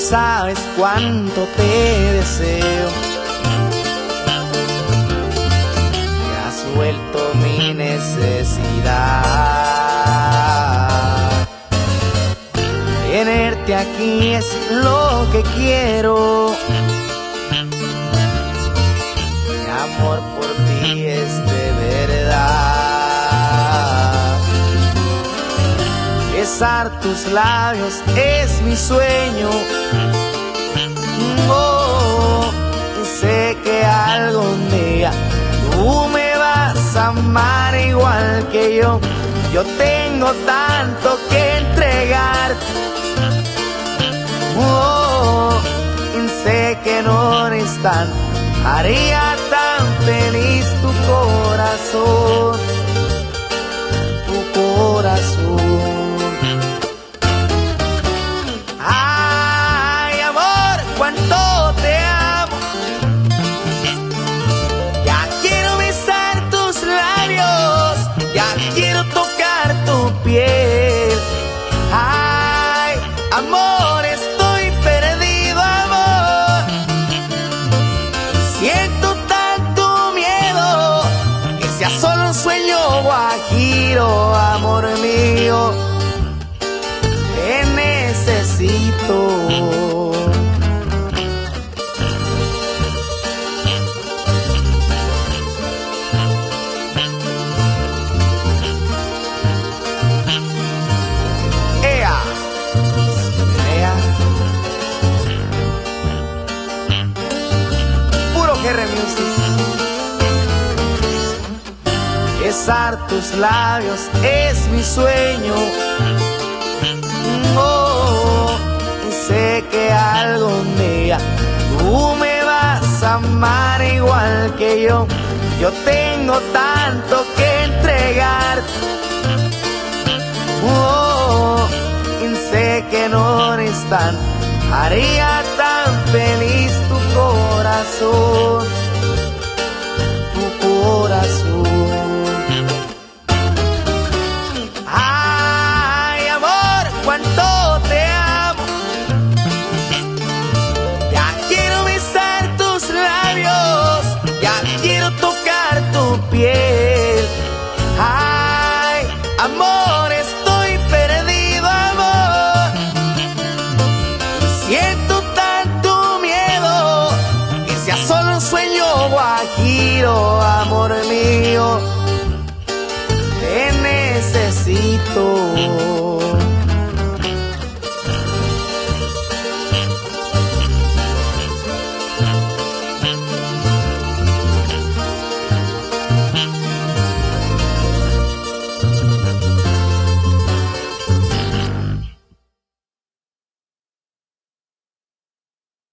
sabes cuánto te deseo. Te has vuelto mi necesidad. Tenerte aquí es lo que quiero. Mi amor por ti es Besar tus labios es mi sueño. Oh, sé que algún día tú me vas a amar igual que yo. Yo tengo tanto que entregar. Oh, sé que no eres haría tan feliz tu corazón, quiero tocar tu piel. Ay, amor, estoy perdido, amor. Siento tanto miedo que sea solo un sueño guajiro, amor mío. Te necesito. Besar tus labios es mi sueño. Oh, sé que algún día tú me vas a amar igual que yo. Yo tengo tanto que entregar. Oh, sé que no eres tan, haría tan feliz tu corazón, cuánto te amo. Ya quiero besar tus labios, ya quiero tocar tu piel. Ay, amor, estoy perdido, amor. Siento tanto miedo que sea solo un sueño guajiro, amor mío. Te necesito.